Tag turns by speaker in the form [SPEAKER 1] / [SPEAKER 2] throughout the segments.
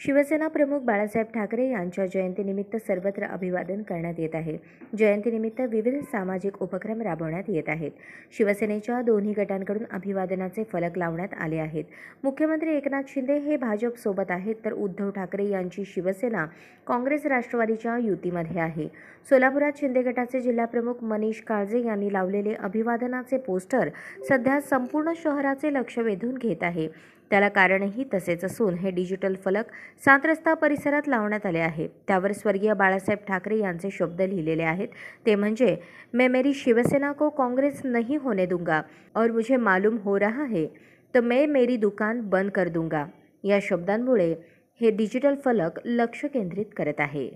[SPEAKER 1] शिवसेना प्रमुख बाळासाहेब ठाकरे यांच्या जयंतीनिमित्त सर्वत्र अभिवादन करण्यात येत आहे. जयंतीनिमित्त विविध सामाजिक उपक्रम राबवण्यात येत आहेत. शिवसेनेच्या दोन्ही गटांकडून अभिवादनाचे फलक लावण्यात आले आहेत. मुख्यमंत्री एकनाथ शिंदे हे भाजपसोबत आहेत तर उद्धव ठाकरे यांची शिवसेना काँग्रेस राष्ट्रवादीच्या युतीमध्ये आहे. सोलापुरात शिंदे गटाचे जिल्हाप्रमुख मनीष काळजे यांनी लावलेले अभिवादनाचे पोस्टर सध्या संपूर्ण शहराचे लक्ष वेधून घेत आहे. त्याला कारणही तसेच असून हे डिजिटल फलक सात रस्ता परिसरात लावण्यात आले आहे. त्यावर स्वर्गीय बाळासाहेब ठाकरे यांचे शब्द लिहिलेले आहेत. ते म्हणजे मैं मेरी शिवसेना को कांग्रेस नहीं होने दूंगा. और मुझे मालूम हो रहा है तो मैं मेरी दुकान बंद कर दूंगा. या शब्दांमुळे हे डिजिटल फलक लक्ष केंद्रित करत आहे.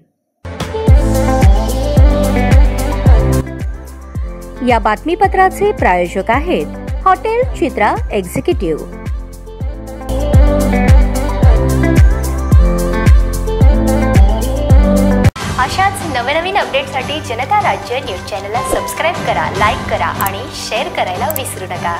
[SPEAKER 1] या बातमीपत्राचे प्रायोजक आहेत हॉटेल चित्रा एक्झिक्युटिव्ह.
[SPEAKER 2] नवनवीन अपडेटसाठी जनता राज्य न्यूज चॅनलला सबस्क्राईब करा लाईक करा आणि शेअर करायला विसरू नका.